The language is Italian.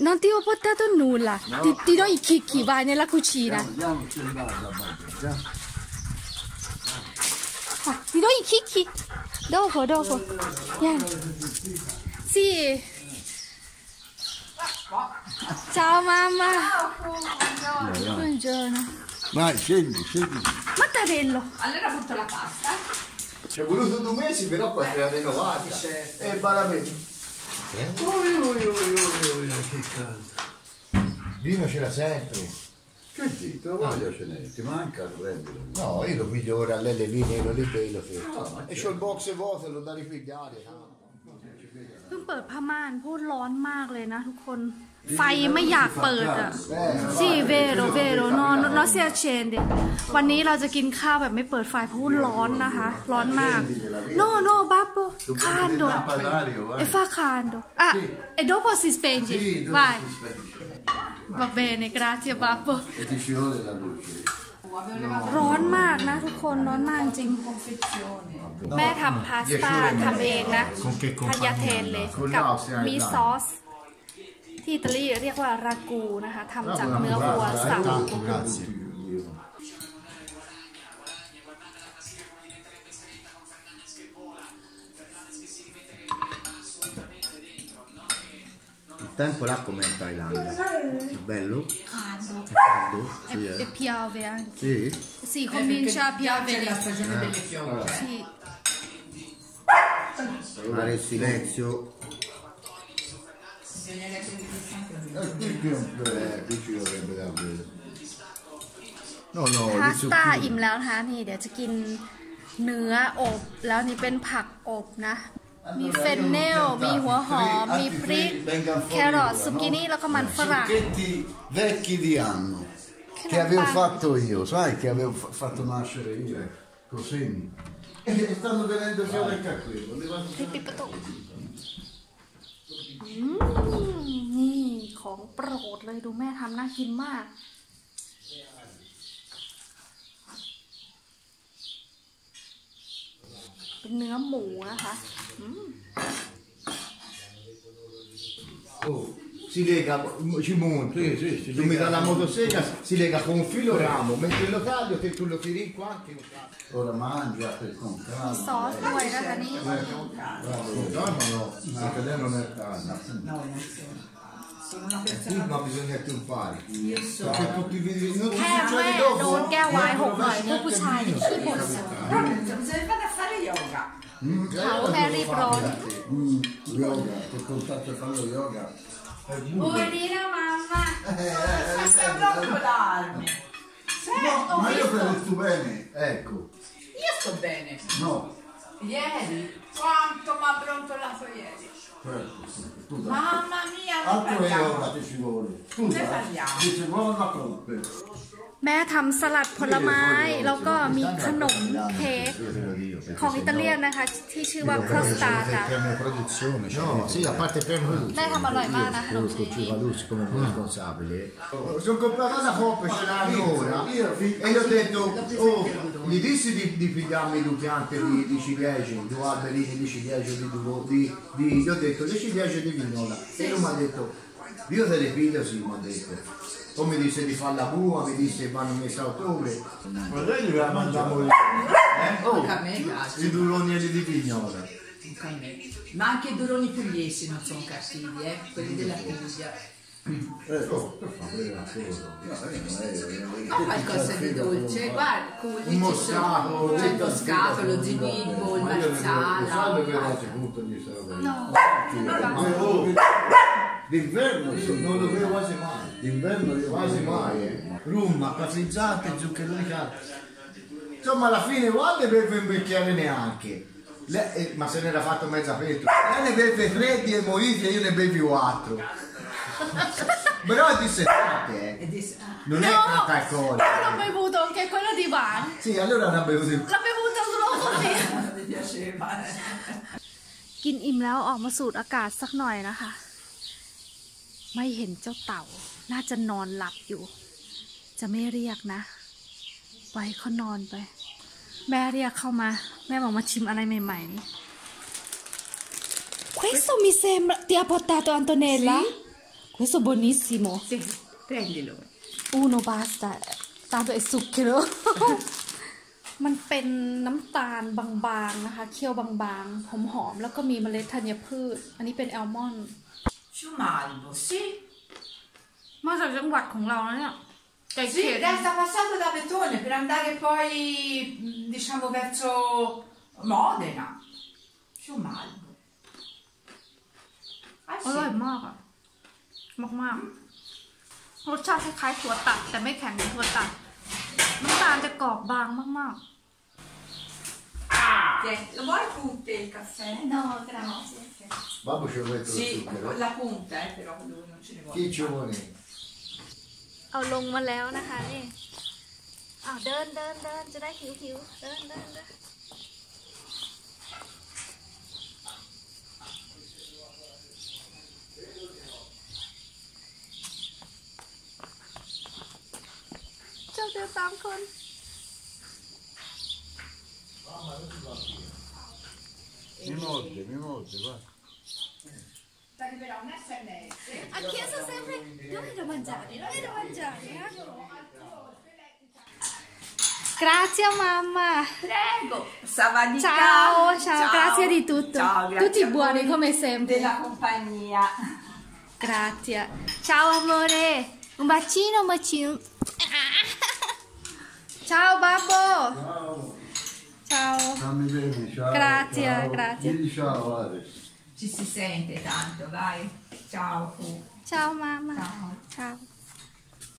Non ti ho portato nulla. Ti, ti do i chicchi, vai nella cucina. Andiamo. Ah, ti do i chicchi. Dopo, dopo. Vieni. Sì. Ciao mamma. Buongiorno. Vai, scendi, scendi. Mattarello. Allora butto la pasta. Ci è voluto due mesi, però poi era rinnovata. E veramente. Ui, ui, ui, ui, ui, che caldo. Vino c'era sempre. Che dito, voglia ce n'è, ti manca, prendilo. No, io lo piglio ora a lei le vine, lo ripelo, sì. E c'ho il box vuoto, lo da ripigliare. no? เพิ่งเปิดผ้าม่านพูดร้อนมากเลยนะทุกคน ไฟไม่อยากเปิดอะ sì vero vero no no si accende วันนี้เราจะกินข้าวแบบไม่เปิดไฟเพราะว่าร้อนนะคะ ร้อนมาก no no babbo caldo Lampadario, e fa caldo ah e dopo si spenge Sì, dove vai si spenge? va bene grazie babbo E ti ci vuole la luce. ร้อนมากนะทุกคนร้อนมากจริง แม่ทำพาสต้าทำเองนะทายาเทนเลยกับมีซอส ที่อิตาลีเรียกว่ารากูนะคะทำจากเนื้อวัวสับ grazie. Il tempo là com'è in Thailandia? È bello? คานดู È caldo? เอ Sì, เอ eh. พิอาเวียน Sì? สี่คอมมินชา พาสต้าอิ่มแล้วนะคนี่เดี๋ยวจะกินเนื้ออบ แล้วนี่เป็นผักอบนะ มีเฟนเนล มีหัวหอม มีพริก แครอทซุกินี่แล้วก็มันฝรั่ง che avevo fatto io, sai che avevo fatto nascere io, così. E stanno venendo già da qui, volevano... นี่ของโปรดเลยดูแม่ทำน่ากินมากเป็นเนื้อหมูนะคะ อืม si lega, ci monto, sì, sì, si tu mi dai la motosega, si lega con un filo ramo, mentre lo taglio, che tu lo tiri qua, anche lo taglio. Ora mangia per comprare. So, tu hai raganini. No, no, no, anche lei non è calda. No, non sono. Sono una persona... Qui bisogna truffare. Io sono. Perché tutti i video... Non ti succede dopo? Non ti succede dopo? Non ti succede dopo? Non ti succede dopo? yoga. Mm, ah, Harry Brown. Mm, yoga, che contatto fanno yoga. Buonino mamma! Eh, eh, Sta broccolarmi! Certo, no, ma io credo tu bene, ecco. Io sto bene. No. Ieri? Quanto mi ha brontolato ieri? Certo, Mamma mia, Altro parliamo. Ora che ci vuole. Scusa, ne parliamo. Dice buona colpe. แม่ทำสลัดผลไม้แล้วก็มีขนมเค้กของอิตาเลียนนะคะ ที่ชื่อว่าครอสตาค่ะ Premio produzione. No, sì, a parte il premio Luci. แม่ทำอร่อยมากนะขนมเค้ก Luci come responsabile. Sono comprato una coppa ce l'ha ancora. E io ho detto, oh, gli dissi di, di pigliarmi due piante di, di ciliegie, due alberini di ciliegie, di, due- di, di, gli ho detto le ciliegie di vignola. E lui mi ha detto, io te le piglio sì, mi ha detto. Poi mi disse di fare la bua, mi disse vanno messa a ottobre. Ma lei li va mangiare eh? oh, Anche a me piace. i duronieri di vignola. Anche a me. Ma anche i duroni pugliesi non sono cattivi, eh? Quelli della Puglia. Eh, oh. Ho qualcosa di dolce, guarda, sono. moscato, C'è il moscato, lo zinibbo, il marzala. No. D'inverno io non lo vedo quasi mai. D'inverno io quasi mai. Eh. Rum, caprizzate, zuccheroni calci. Insomma, alla fine guarda beve un bicchiere neanche. Lei- eh, ma se ne era fatto mezza pentola. Lei ne beve tre di emoliti e io ne bevi quattro. Però è dissestante, eh. E disse, ah, Non è No, tanta alcolica. l'ho bevuto anche quello di Van. Sì, allora ne ha bevuto il L'ho bevuto solo così. non mi piaceva. eh. กินอิ่มแล้วออกมาสูดอากาศสักหน่อยนะคะ ไม่เห็นเจ้าเต่า น่าจะนอนหลับอยู่ จะไม่เรียกนะปล่อยเขานอนไป แม่เรียกเข้ามา แม่บอกมาชิมอะไรใหม่ๆนี่ Questo mi sembra ti ha portato Antonella? questo è buonissimo Sì, prendilo. uno basta tanto è zucchero มันเป็นน้ำตาลบางๆนะคะ เคี่ยวบางๆ หอมๆ แล้วก็มีเมล็ดธัญพืช อันนี้เป็นแอลมอนด์ Ciumalbo, sì. มาจากจังหวัดของเรานะเนี่ยไก่เข Sì, ต sta passando da Betone per andare poi, mh, diciamo, verso Modena. Ciumalbo. Ah อร่อย sì. มากอะมากๆรสชาติคล้ายๆถั่วตัด แต่ไม่แข็งเหมือนถั่วตัดน้ำตาลจะกรอบบางมาก Tieni, Lo vuoi tutte il caffè? No, grazie. Babbo ci vuole tutto Sì, il zucchero. la punta, eh, però lui non ce ne vuole. Chi ci vuole? ๆเอาลงมาแล้วนะคะนี่อ้าวเดินเดินเดินจะได้หิวหิวเดินเดินเดินเจ้าเดินตามคน Mi morde, mi morde, va. Arriverà un sms. Ha chiesto sempre dove da mangiare, dove da mangiare. eh? Grazie mamma. Prego, Savadika. Ciao, ciao, grazie di tutto. Ciao, grazie Tutti buoni come sempre. Della compagnia. Grazie. Ciao amore. Un bacino, un bacino. Ciao babbo. Ciao. Fammi bene, ciao. Grazie, ciao. grazie. Dì ciao, Ale. Ci si sente tanto, dai. Ciao. Ciao mamma. Ciao. Ciao.